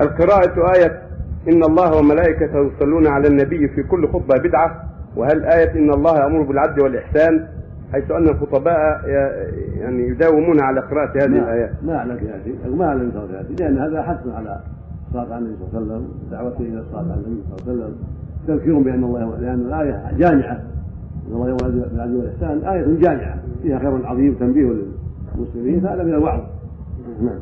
القراءة آية إن الله وملائكته يصلون على النبي في كل خطبة بدعة وهل آية إن الله يأمر بالعدل والإحسان؟ حيث أن الخطباء يعني يداومون على قراءة هذه ما- الآيات. ما اعلم في هذه ما اعلم في هذه لأن هذا حث على الصلاه على النبي صلى الله عليه وسلم دعوته إلى الصلاه على النبي صلى الله عليه وسلم تذكير بأن الله لأن الآية جامعة إن الله يامر بالعدل والإحسان آية جامعة فيها خير عظيم تنبيه للمسلمين فهذا من الوعظ. نعم.